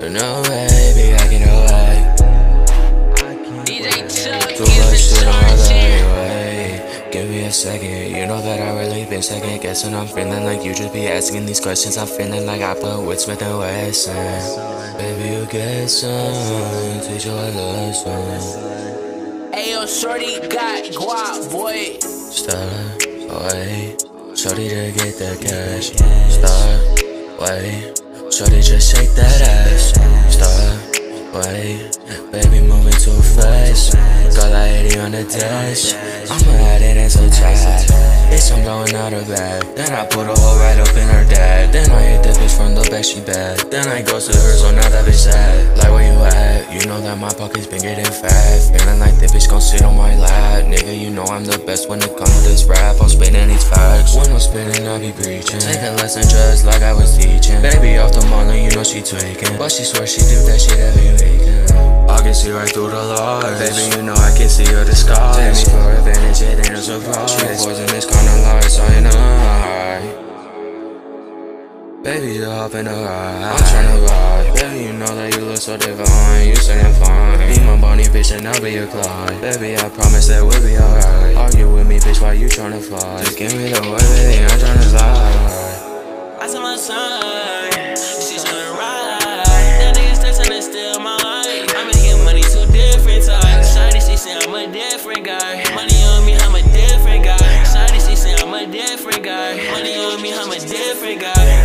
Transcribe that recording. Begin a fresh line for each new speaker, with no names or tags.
There's no way, baby, I can't avoid
Too much shit on my
way. Give me a second, you know that I really been second guessing. I'm feeling like you just be asking these questions. I'm feeling like I put wits with the Wesson. Baby, you get some, teach you a lesson.
Ayo, shorty got guap, boy.
Stella, boy. Shorty to get that cash. Star, wait shorty just shake that ass. Stop, wait, baby moving too fast. Got like 80 on the dash. I'ma add it in so tight. Bitch, I'm blowing out her bag. Then I put a hole right up in her dad. Then I hit the bitch from the back, she bad. Then I go to her, so now that bitch sad. Like where you at? You know that my pockets been getting fat. Feeling like the bitch gon' sit on my lap. Nigga, you know I'm the best when it comes to this rap. I'm spitting these facts. When I be preaching. Take a lesson just like I was teaching. Baby off the mall, and you know she tweaking. But she swear she do that shit every weekend. I can see right through the lies. Baby, you know I can see your disguise. Take me for advantage, it ain't a surprise. She poisonous kinda lies, I. Ain't high Baby, you hop in the ride. I'm tryna ride. Baby, you know that you look so divine. You say I'm fine. Be my Bonnie, bitch, and I'll be your Clyde Baby, I promise that we'll be alright. Argue with me, bitch, why you tryna fly? Just give me the word, baby, I'm tryna
I tell my son, she's tryna ride. That nigga still tryna steal my life. I'm making money two different times. Shawty, she say I'm a different guy. Money on me, I'm a different guy. Shawty, she say I'm a different guy. Money on me, I'm a different guy.